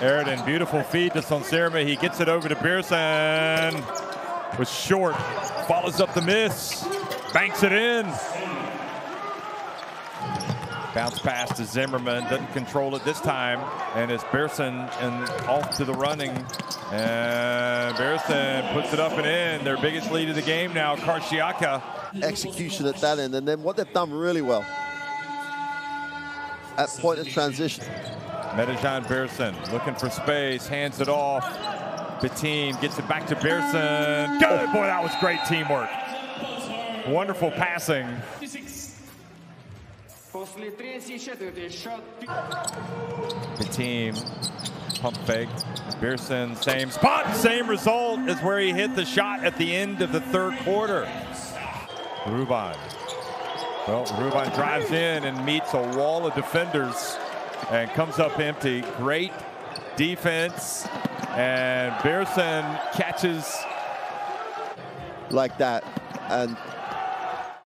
Aridin, beautiful feed to Sonserma. He gets it over to Birsen. Was short. Follows up the miss. Banks it in. Bounce pass to Zimmerman. Doesn't control it this time. And it's Birsen and off to the running. And Birsen puts it up and in. Their biggest lead of the game now, Karsiyaka. Execution at that end. And then what they've done really well at point of transition. Metecan Birsen looking for space, hands it off. Beteam gets it back to Birsen. Good, boy, that was great teamwork. Wonderful passing. Beteam, pump fake. Birsen, same spot, same result as where he hit the shot at the end of the third quarter. Ruban. Well, Ruban drives in and meets a wall of defenders and comes up empty. Great defense. And Birsen catches. Like that. And